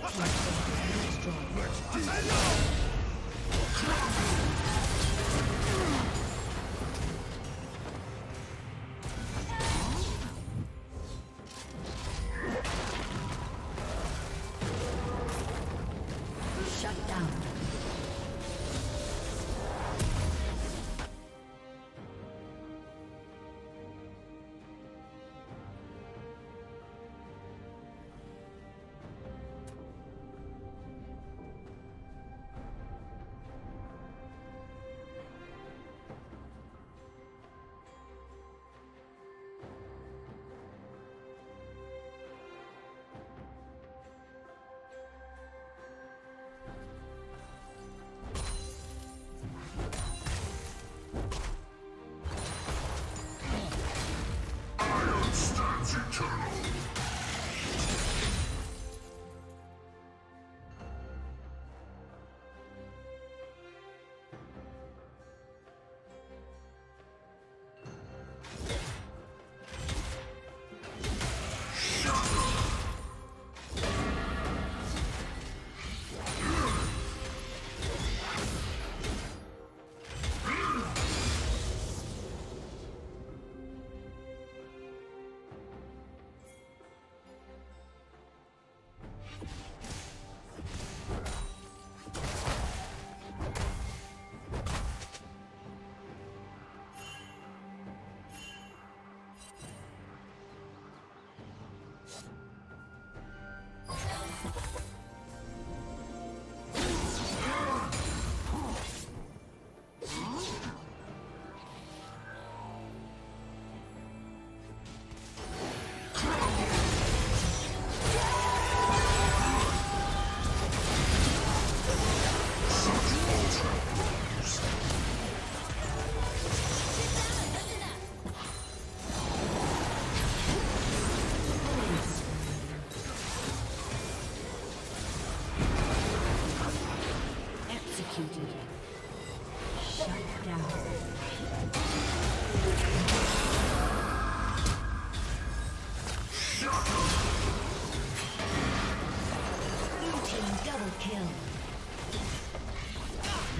Destroyed.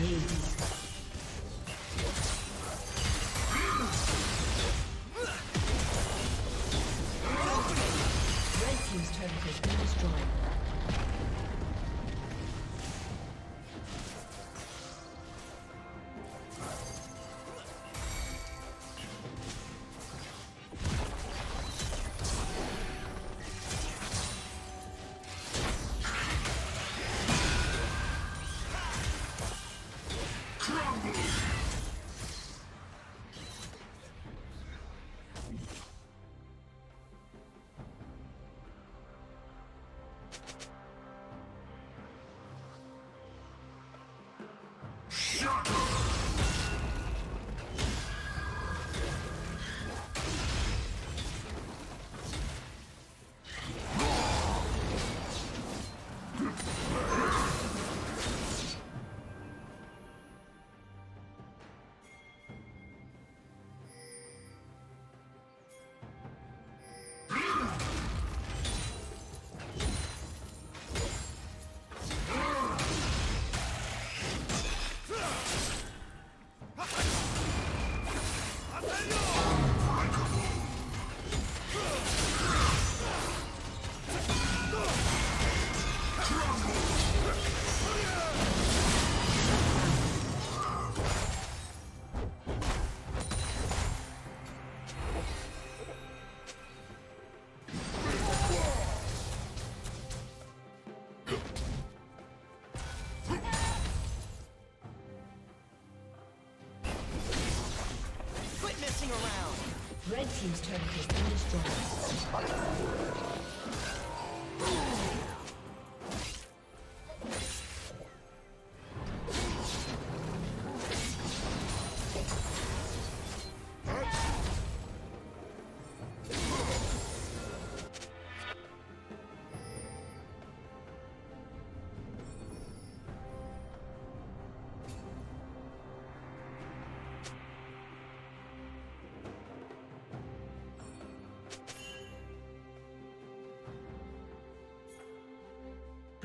Ace. Quit team's turret has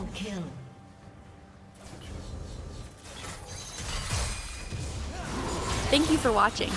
Double kill. Thank you for watching.